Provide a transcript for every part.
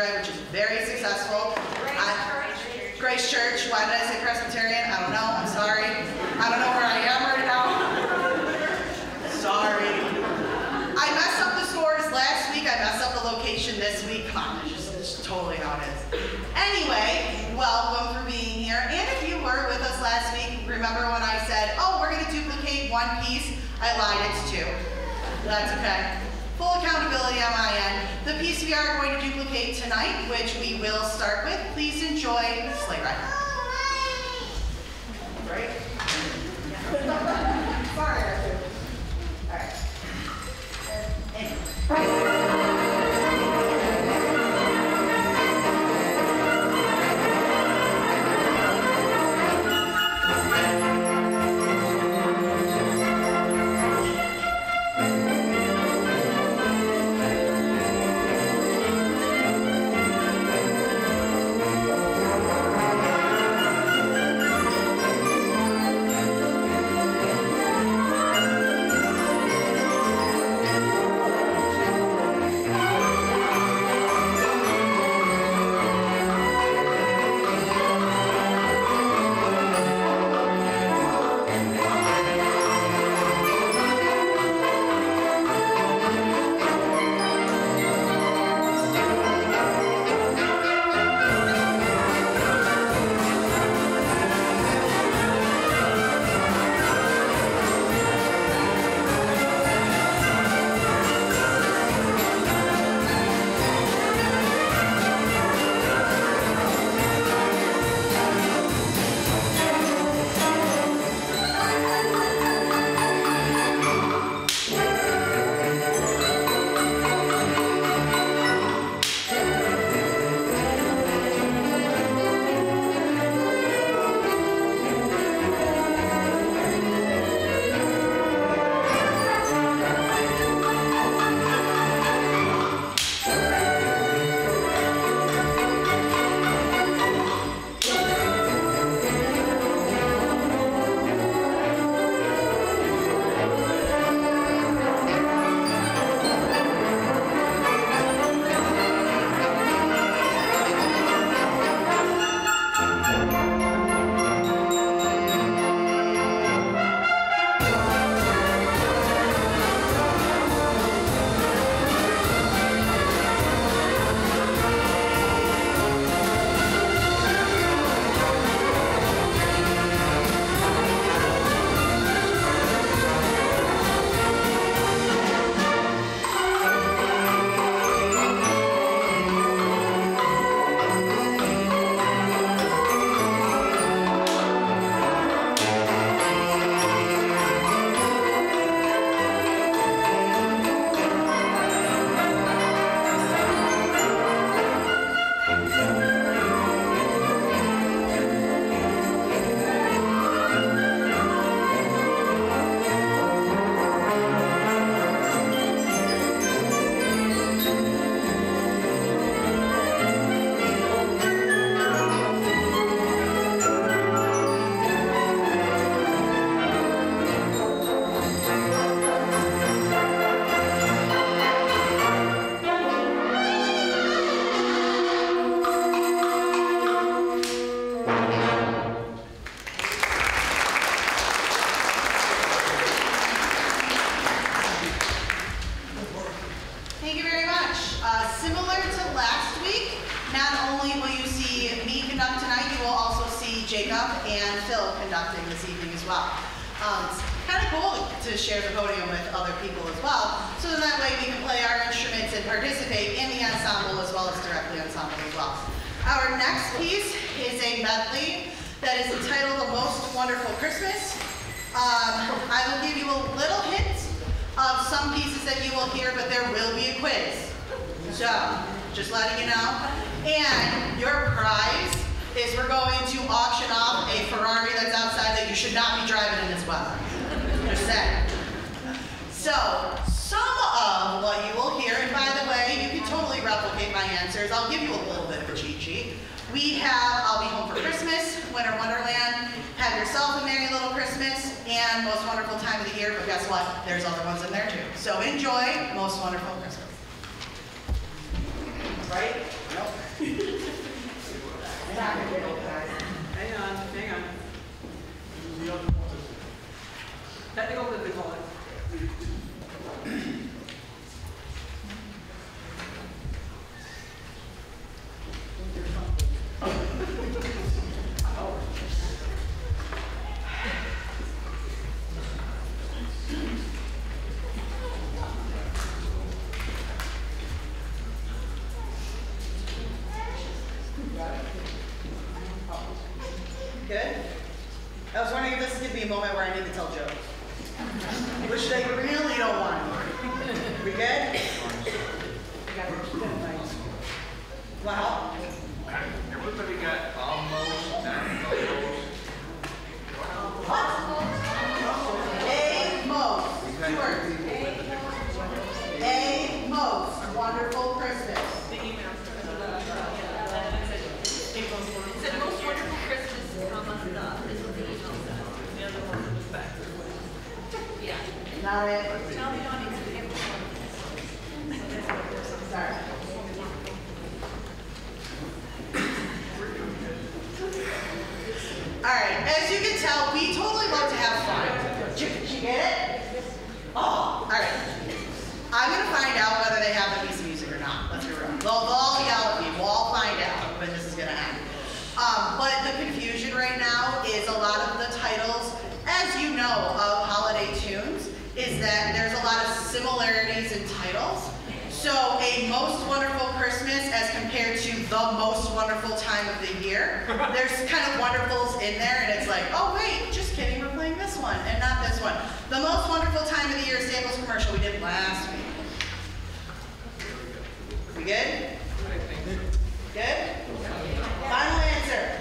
Drive, which is very successful. I- Grace Church. Why did I say Presbyterian? I don't know. I'm sorry. I don't know where I am right now. Sorry. I messed up the scores last week. I messed up the location this week. Come on, just, totally how it is. Anyway, welcome for being here. And if you were with us last week, remember when I said, oh, we're going to duplicate one piece? I lied, it's two. That's okay. Full accountability on my end. The piece we are going to duplicate tonight, which we will start with, please enjoy the Sleigh Ride. Right? Sorry. All right. We good? Well. Everybody got almost What? A most. A most wonderful Christmas. The most wonderful Christmas Yeah. Not it. So a most wonderful Christmas as compared to the most wonderful time of the year. There's kind of wonderfuls in there and it's like, oh wait, just kidding, we're playing this one and not this one. The most wonderful time of the year is Staples commercial we did last week. We good? Good? Final answer.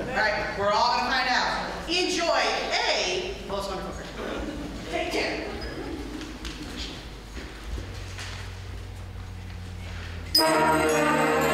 All right, we're all gonna find out. Enjoy a most wonderful Christmas. Música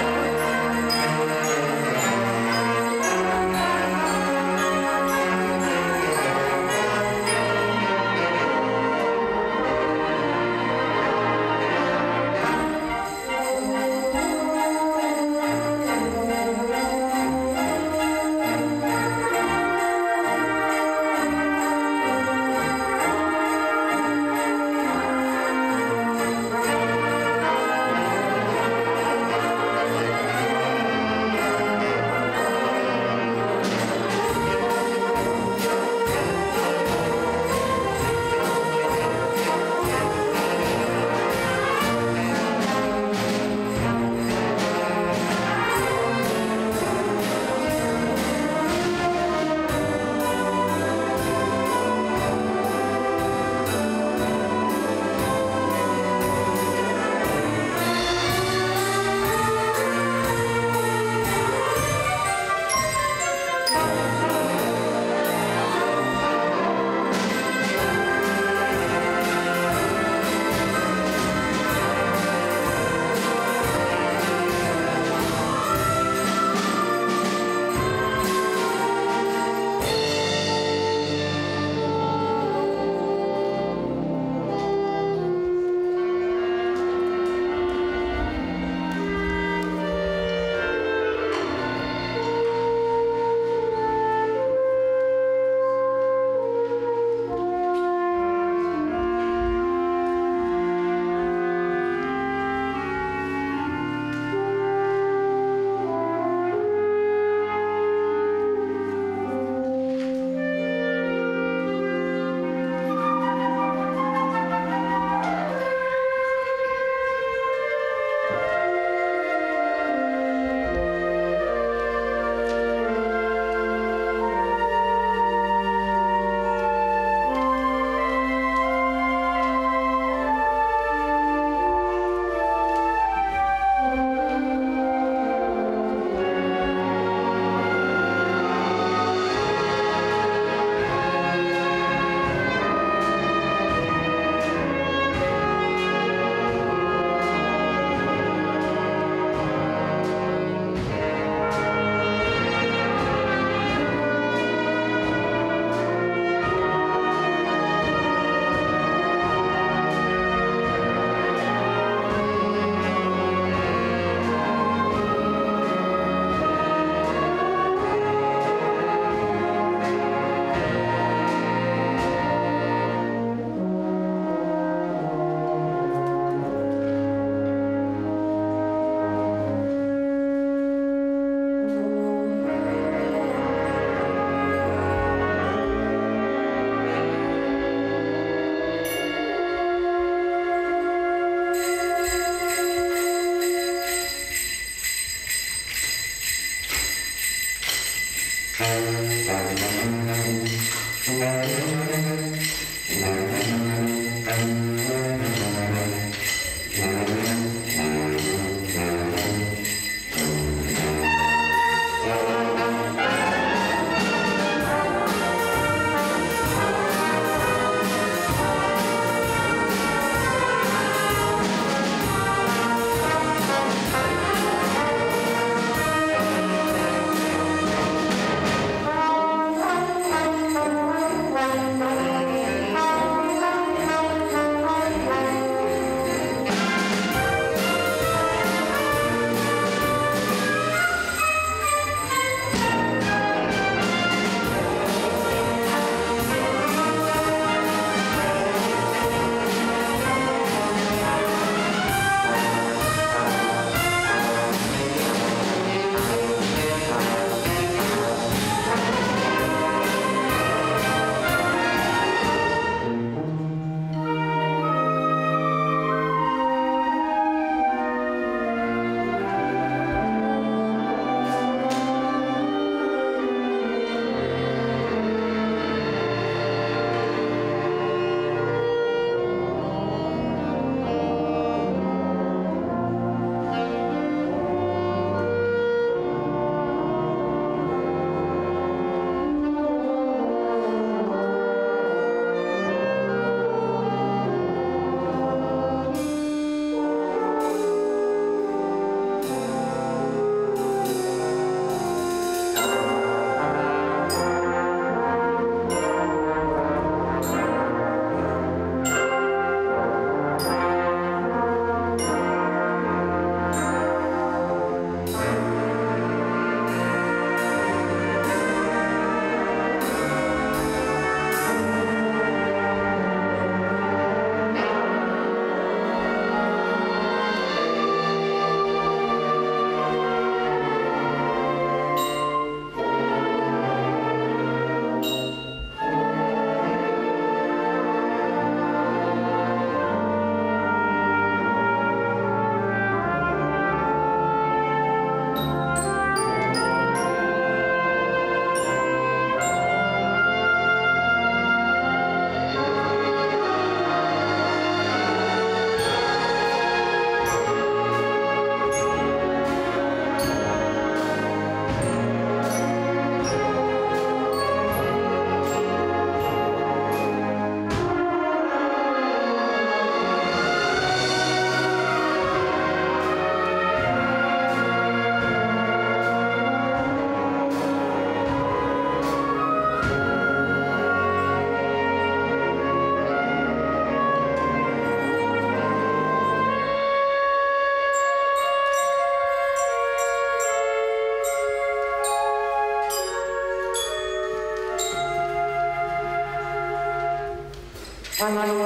Thank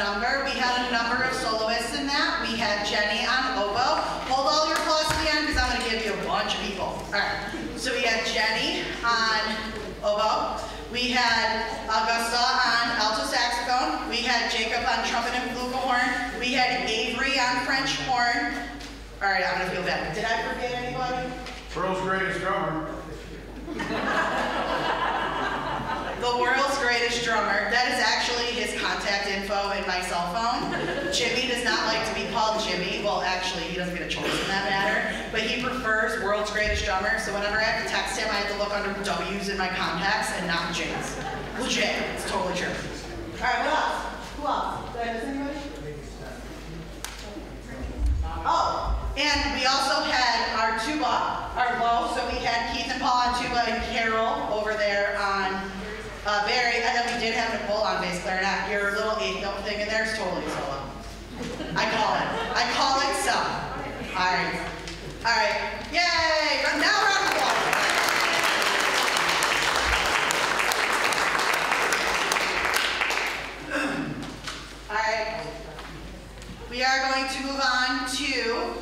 number, we had a number of soloists in that. We had Jenny on oboe. Hold all your applause to the end because I'm going to give you a bunch of people. All right. So we had Jenny on oboe. We had Augusta on alto saxophone. We had Jacob on trumpet and flugelhorn. We had Avery on French horn. All right, I'm gonna feel bad. Did I forget anybody? World's greatest drummer. The world's greatest drummer. That is actually his contact info in my cell phone. Jimmy does not like to be called Jimmy. Well, actually, he doesn't get a choice in that matter. But he prefers world's greatest drummer. So whenever I have to text him, I have to look under W's in my contacts and not J's. Legit. It's totally true. All right, what else? Who else? Did anybody? Oh, and we also had our tuba, our low, so we had Keith and Paul on tuba and Carol over there on uh, bari, and then we did have Nicole on bass clarinet. Your little eighth note thing in there is totally solo. I call it. I call it so. All right. All right. Yay! Now round of applause. All right. We are going to move on to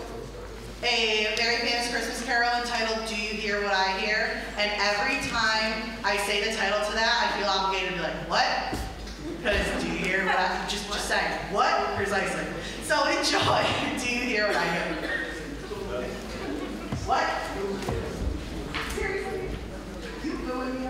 a very famous Christmas carol entitled Do You Hear What I Hear? And every time I say the title to that, I feel obligated to be like, what? Because do you hear what I, just, just saying, what? Precisely. So enjoy, do you hear what I hear? What? Seriously? You booing me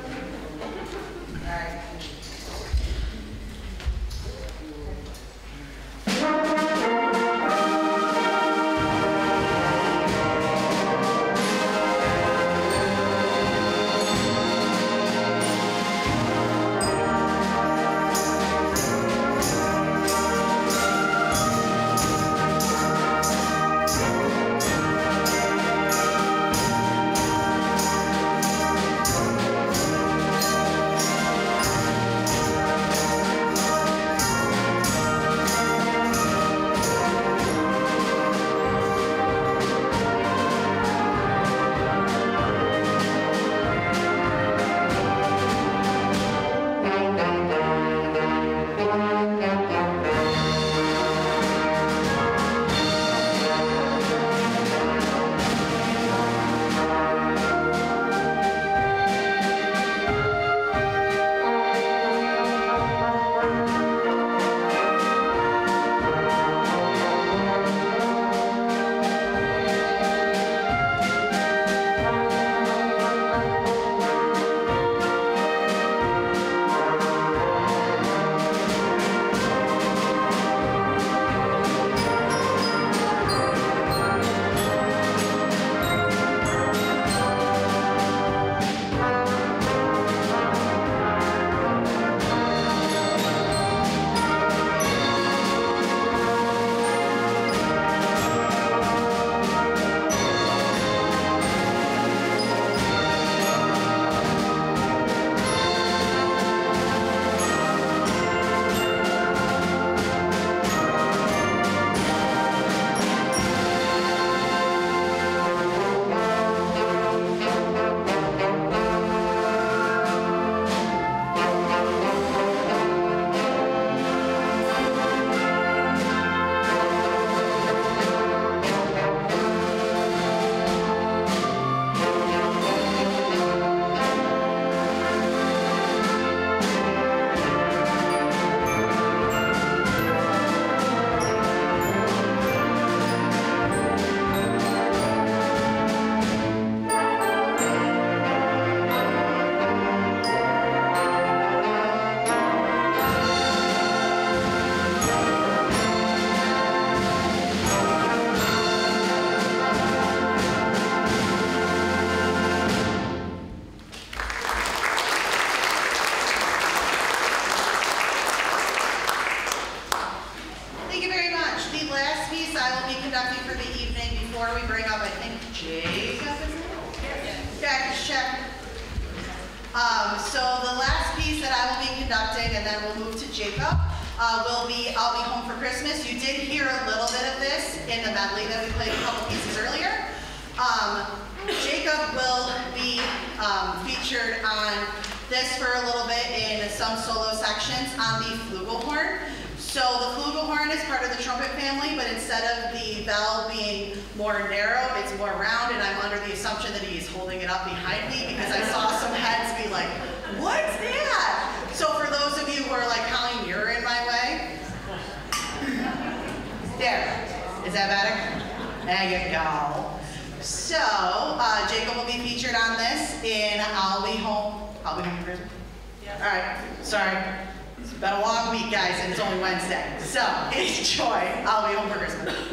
So enjoy. I'll be home for Christmas.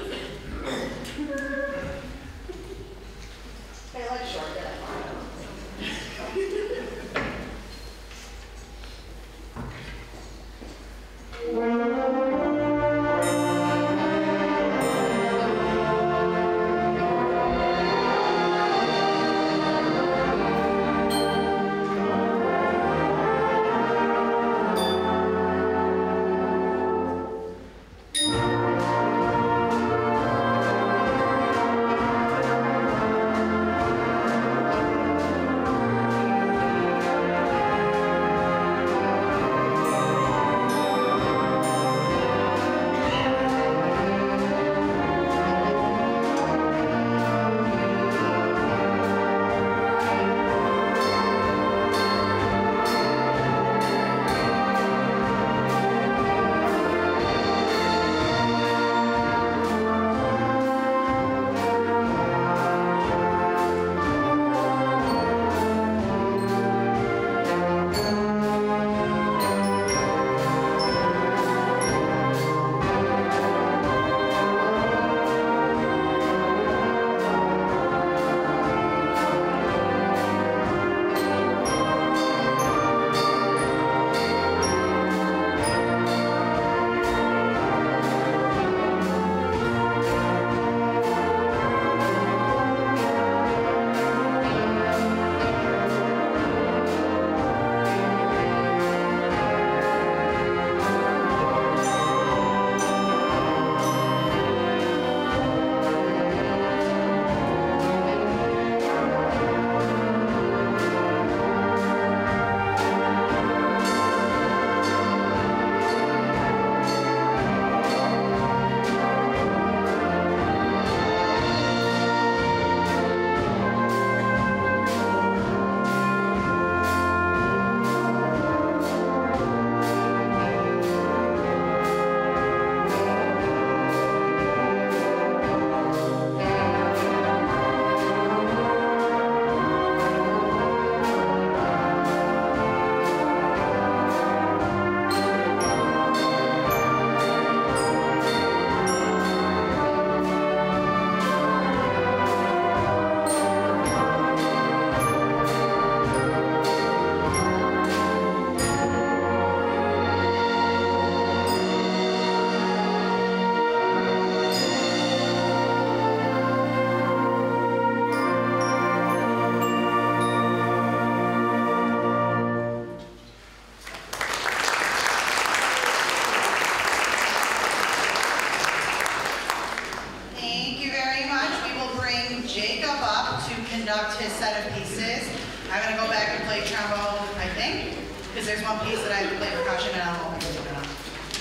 because there's one piece that I play percussion, and I don't know if it's gonna.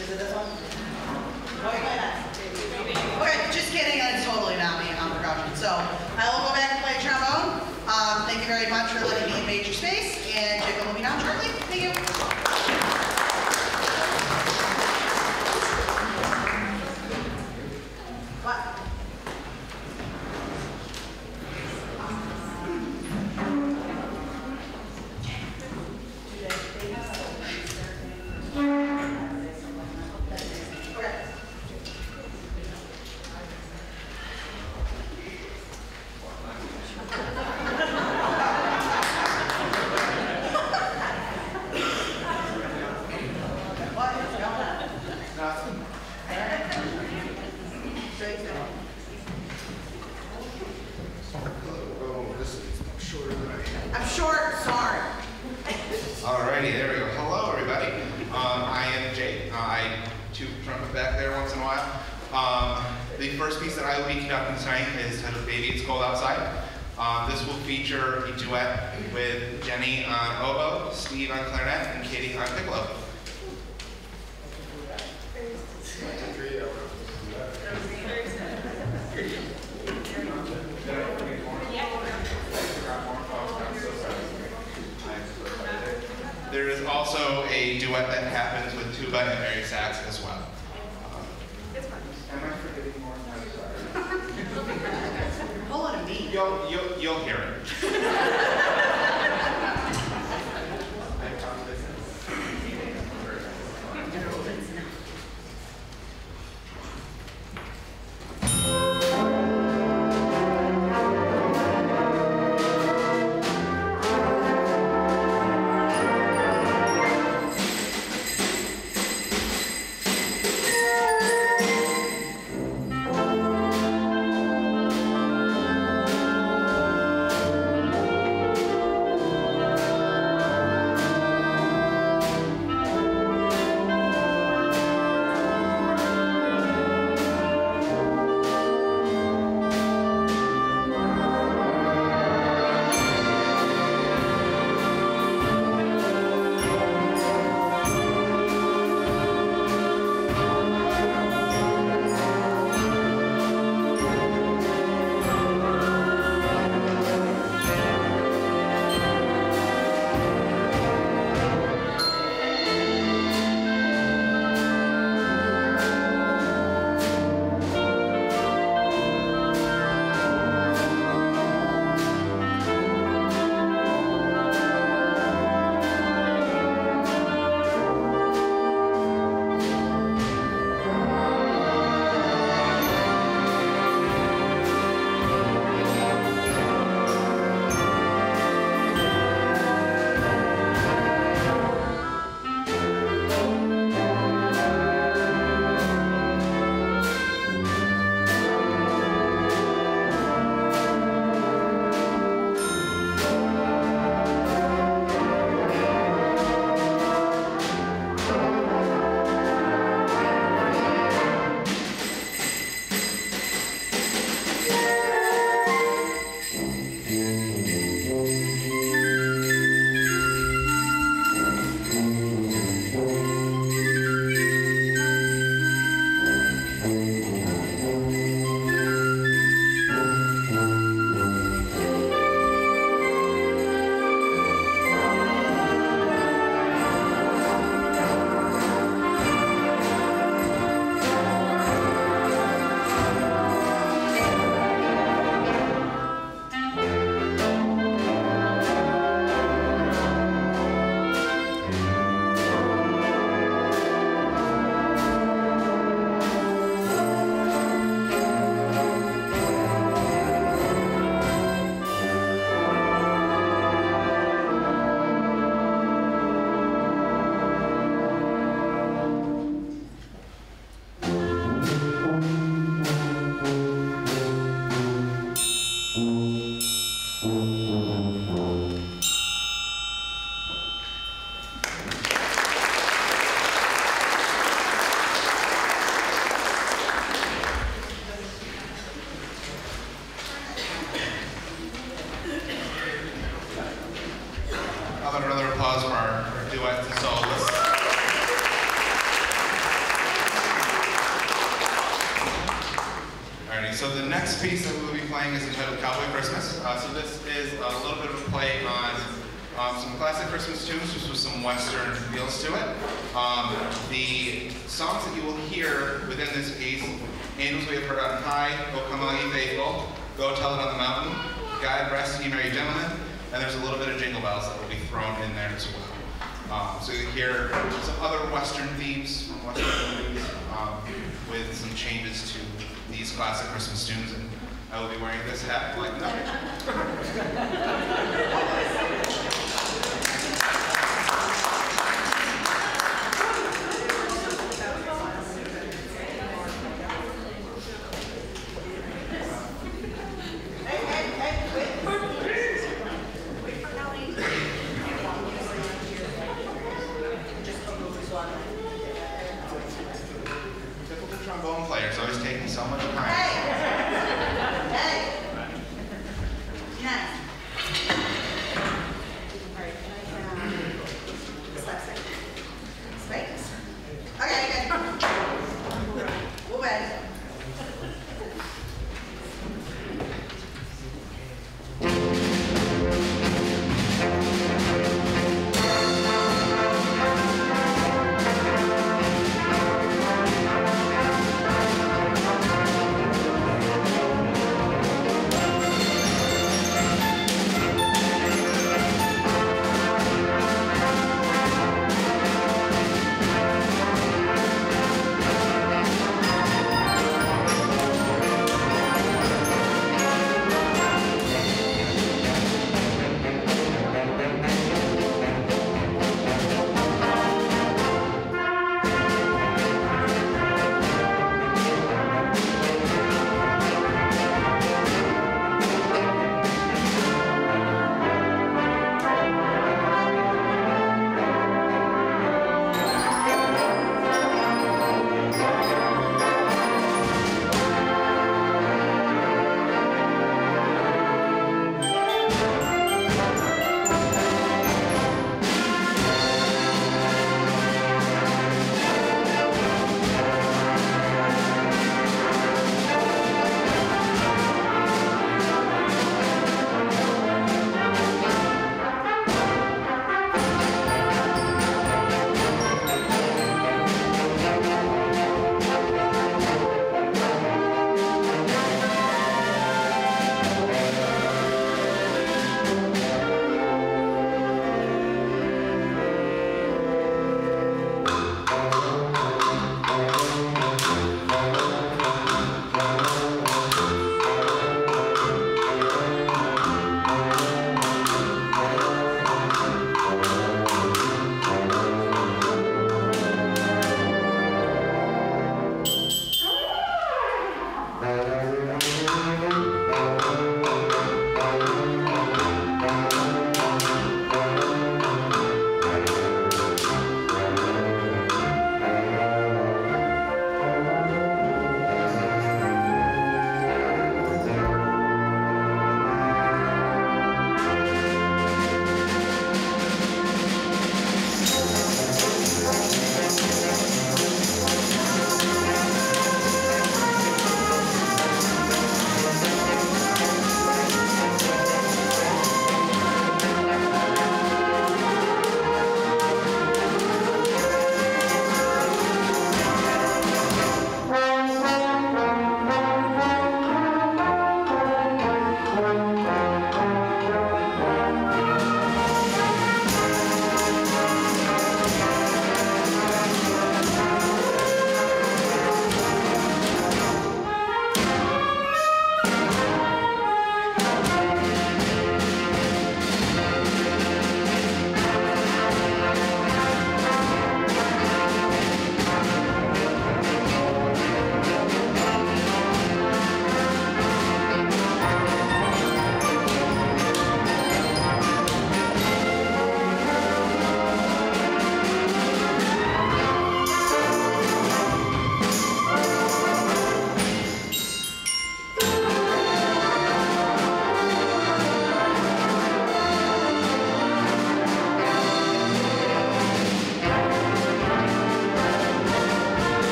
Is it this one? Oh, Wait. Okay, oh, just kidding, it's totally not me, I'm for. So I will go back and play trombone. Um, thank you very much for letting me invade your space and Jacob will be down shortly. Thank you.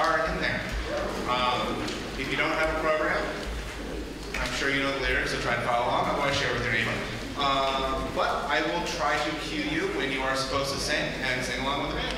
Are in there. Um, if you don't have a program, I'm sure you know the lyrics, so try to follow along, otherwise share with your neighbor. Um, but I will try to cue you when you are supposed to sing, and sing along with the band.